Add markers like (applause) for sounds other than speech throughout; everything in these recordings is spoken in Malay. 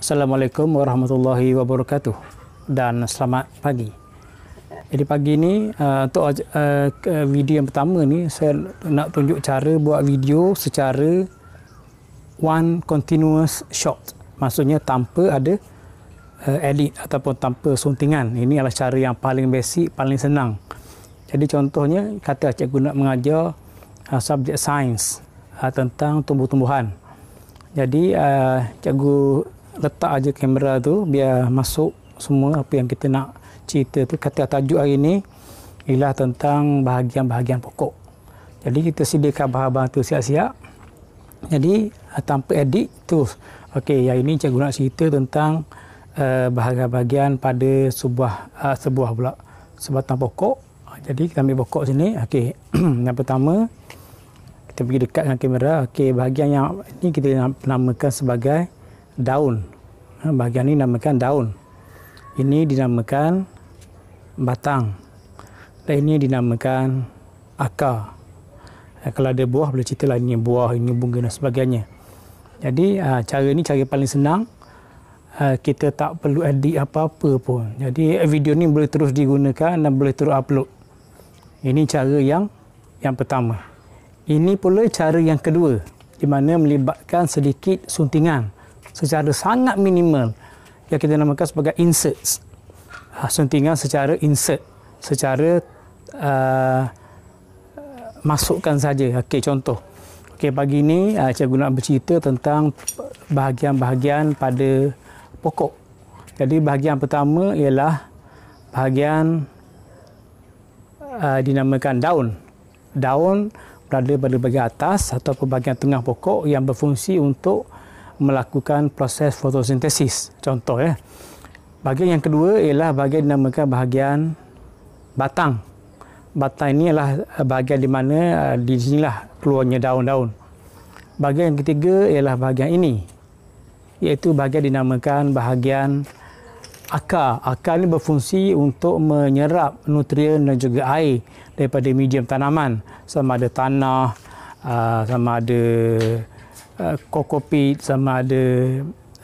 Assalamualaikum warahmatullahi wabarakatuh dan selamat pagi. Jadi pagi ni uh, untuk uh, video yang pertama ni saya nak tunjuk cara buat video secara one continuous shot. Maksudnya tanpa ada uh, edit ataupun tanpa suntingan. Ini adalah cara yang paling basic, paling senang. Jadi contohnya kata cikgu nak mengajar uh, subjek sains uh, tentang tumbuh-tumbuhan. Jadi uh, cikgu letak aja kamera tu biar masuk semua apa yang kita nak cerita tu kata tajuk hari ni ialah tentang bahagian-bahagian pokok. Jadi kita sediakan bahan-bahan tu siap-siap. Jadi uh, tanpa edit tu. Okey, hari ni cikgu nak cerita tentang uh, bahagian-bahagian pada sebuah uh, sebuah pula sebatang pokok. Jadi kita ambil pokok sini. Okey. (clears throat) yang pertama kita pergi dekat dengan kamera. Okey, bahagian yang ini kita namakan sebagai daun. Ha, bahagian ini namakan daun. Ini dinamakan batang. Dan ini dinamakan akar. Ha, kalau ada buah boleh cerita lah ini buah, ini bunga dan sebagainya. Jadi ha, cara ini cara paling senang. Kita tak perlu edit apa-apa pun. Jadi video ini boleh terus digunakan dan boleh terus upload. Ini cara yang yang pertama. Ini pula cara yang kedua di mana melibatkan sedikit suntingan secara sangat minimal yang kita namakan sebagai inserts. Uh, suntingan secara insert, secara uh, masukkan saja. Okey, contoh. Okey, pagi ini uh, cikgu nak bercerita tentang bahagian-bahagian pada pokok. Jadi bahagian pertama ialah bahagian uh, dinamakan daun. Daun berada pada bahagian atas atau bahagian tengah pokok yang berfungsi untuk melakukan proses fotosintesis. Contoh ya. Bahagian yang kedua ialah bahagian dinamakan bahagian batang. Batang ini adalah bahagian di mana uh, di sinilah keluarnya daun-daun. Bahagian yang ketiga ialah bahagian ini. Iaitu bahagian dinamakan bahagian akar. Akar ini berfungsi untuk menyerap nutrien dan juga air daripada medium tanaman. Sama ada tanah, uh, sama ada Uh, kokopit sama ada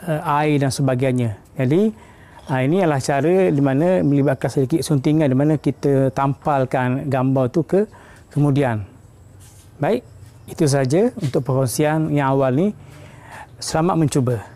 uh, air dan sebagainya. Jadi uh, ini adalah cara di mana melibatkan sedikit suntingan di mana kita tampalkan gambar tu ke kemudian. Baik, itu saja untuk perkongsian yang awal ni. Selamat mencuba.